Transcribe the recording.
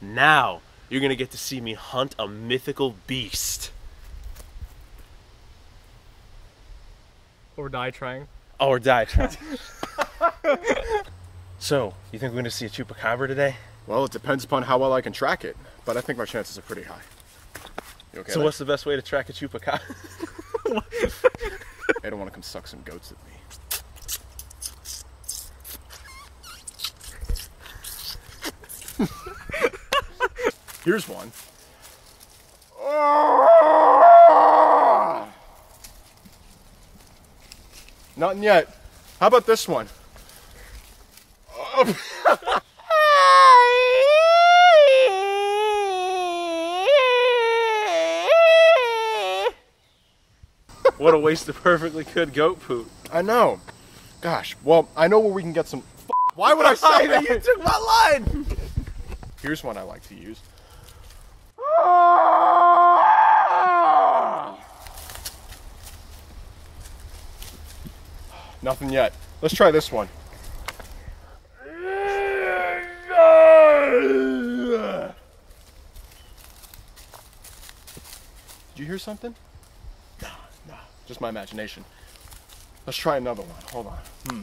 Now, you're gonna get to see me hunt a mythical beast. Or die trying. Oh, or die trying. so, you think we're gonna see a chupacabra today? Well, it depends upon how well I can track it, but I think my chances are pretty high. You okay? So, there? what's the best way to track a chupacabra? I don't want to come suck some goats at me. Here's one. Nothing yet. How about this one? what a waste of perfectly good goat poop. I know. Gosh, well, I know where we can get some. Why would I say that? you took my line! Here's one I like to use. Nothing yet. Let's try this one. Did you hear something? No, no, just my imagination. Let's try another one. Hold on. Hmm.